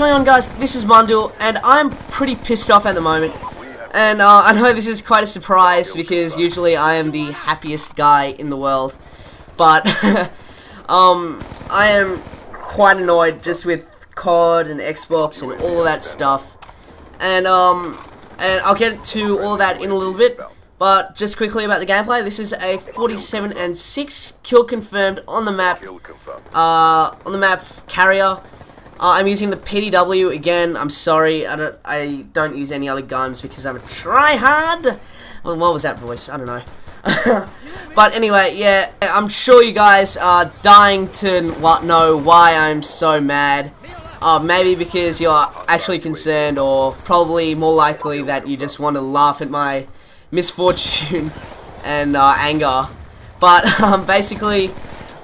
going on guys? This is Mundul and I'm pretty pissed off at the moment. And uh, I know this is quite a surprise because usually I am the happiest guy in the world. But um, I am quite annoyed just with COD and Xbox and all of that stuff. And um, and I'll get to all that in a little bit. But just quickly about the gameplay, this is a 47 and 6 kill confirmed on the map. Uh, on the map carrier. Uh, I'm using the PDW again. I'm sorry. I don't. I don't use any other guns because I'm a tryhard. Well, what was that voice? I don't know. but anyway, yeah. I'm sure you guys are dying to know why I'm so mad. Uh, maybe because you're actually concerned, or probably more likely that you just want to laugh at my misfortune and uh, anger. But um, basically,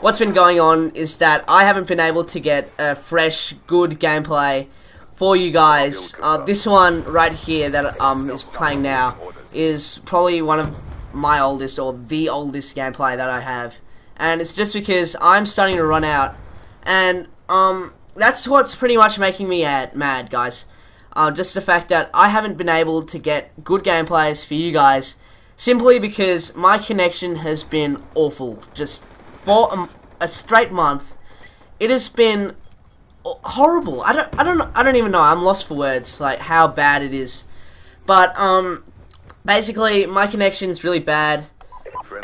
what's been going on is that I haven't been able to get a fresh, good gameplay for you guys. Uh, this one right here that um is playing now is probably one of my oldest or the oldest gameplay that I have, and it's just because I'm starting to run out, and um that's what's pretty much making me mad, guys. Uh, just the fact that I haven't been able to get good gameplays for you guys simply because my connection has been awful. Just for a, a straight month, it has been horrible. I don't, I don't, I don't even know. I'm lost for words, like how bad it is. But um, basically, my connection is really bad,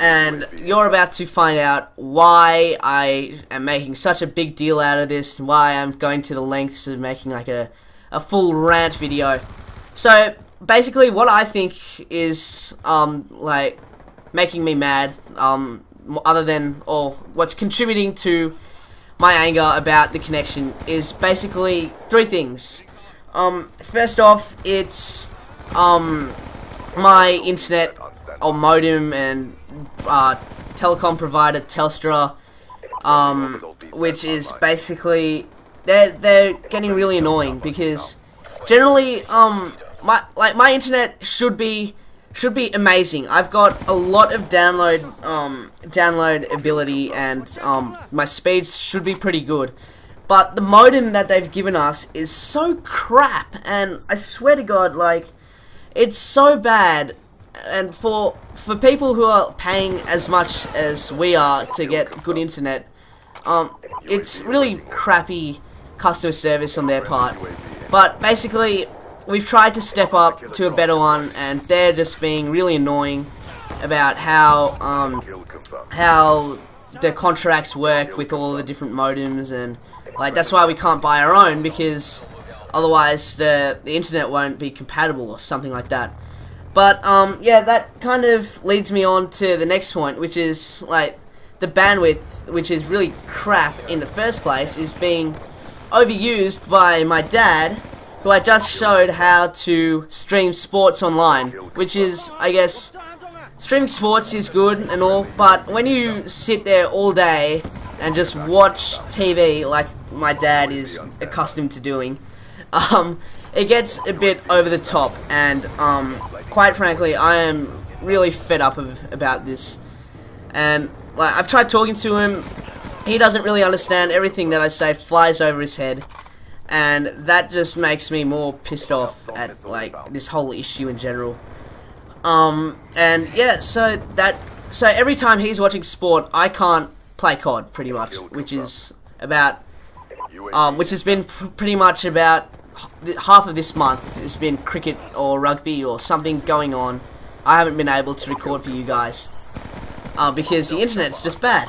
and you're about to find out why I am making such a big deal out of this, and why I'm going to the lengths of making like a, a full rant video. So basically, what I think is um like making me mad um other than, or what's contributing to my anger about the connection is basically three things. Um, first off, it's, um, my internet or modem and, uh, telecom provider Telstra, um, which is basically, they're, they're getting really annoying because generally, um, my, like, my internet should be should be amazing. I've got a lot of download um, download ability and um, my speeds should be pretty good. But the modem that they've given us is so crap and I swear to god like it's so bad and for for people who are paying as much as we are to get good internet um, it's really crappy customer service on their part. But basically we've tried to step up to a better one, and they're just being really annoying about how um, how the contracts work with all the different modems, and like that's why we can't buy our own because otherwise the the internet won't be compatible or something like that. But um, yeah, that kind of leads me on to the next point, which is like the bandwidth, which is really crap in the first place, is being overused by my dad who I just showed how to stream sports online, which is, I guess, streaming sports is good and all, but when you sit there all day and just watch TV like my dad is accustomed to doing, um, it gets a bit over the top, and um, quite frankly, I am really fed up of, about this. And like I've tried talking to him, he doesn't really understand. Everything that I say flies over his head and that just makes me more pissed off at like this whole issue in general. Um, and yeah, so that so every time he's watching sport, I can't play COD pretty much, which is about um, which has been pr pretty much about half of this month has been cricket or rugby or something going on. I haven't been able to record for you guys uh, because the internet's just bad.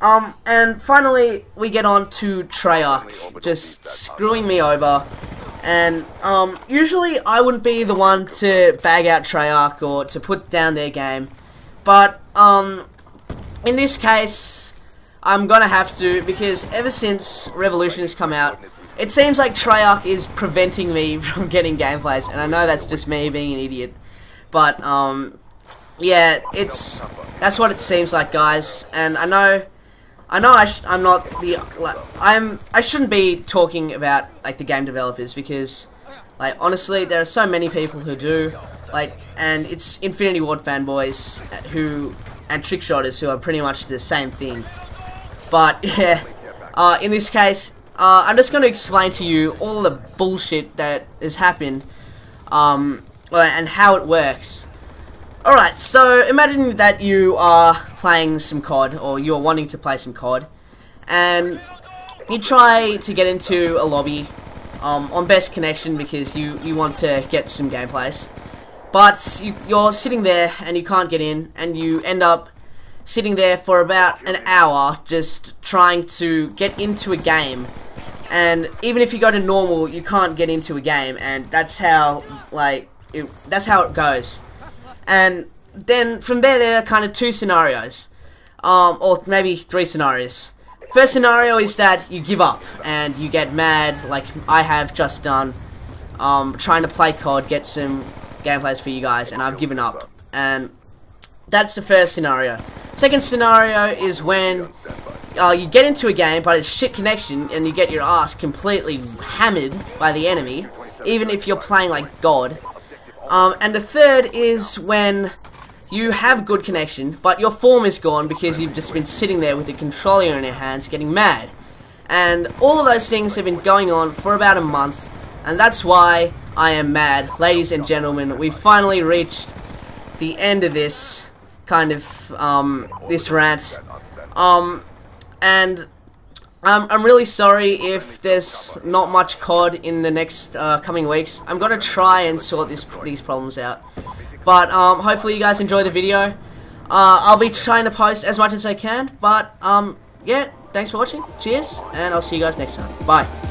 Um, and finally, we get on to Treyarch, just screwing me over. And, um, usually I wouldn't be the one to bag out Treyarch or to put down their game. But, um, in this case, I'm gonna have to, because ever since Revolution has come out, it seems like Treyarch is preventing me from getting gameplays, and I know that's just me being an idiot. But, um, yeah, it's, that's what it seems like, guys. And I know I know I am not the like, I'm I shouldn't be talking about like the game developers because like honestly there are so many people who do like and it's Infinity Ward fanboys who and trick shotters who are pretty much the same thing. But yeah, uh, in this case, uh, I'm just going to explain to you all the bullshit that has happened, um, and how it works. Alright, so imagine that you are playing some COD, or you're wanting to play some COD, and you try to get into a lobby um, on best connection because you, you want to get some gameplays. But you, you're sitting there and you can't get in, and you end up sitting there for about an hour just trying to get into a game. And even if you go to normal, you can't get into a game, and that's how, like, it, that's how it goes. And then from there, there are kind of two scenarios, um, or maybe three scenarios. First scenario is that you give up and you get mad, like I have just done, um, trying to play COD, get some gameplays for you guys, and I've given up. And that's the first scenario. Second scenario is when uh, you get into a game, but it's shit connection, and you get your ass completely hammered by the enemy, even if you're playing like God. Um, and the third is when you have good connection, but your form is gone because you've just been sitting there with the controller in your hands getting mad. And all of those things have been going on for about a month, and that's why I am mad. Ladies and gentlemen, we finally reached the end of this kind of, um, this rant. Um, and I'm, I'm really sorry if there's not much COD in the next uh, coming weeks. I'm to try and sort this, these problems out. But um, hopefully you guys enjoy the video. Uh, I'll be trying to post as much as I can. But um, yeah, thanks for watching. Cheers, and I'll see you guys next time. Bye.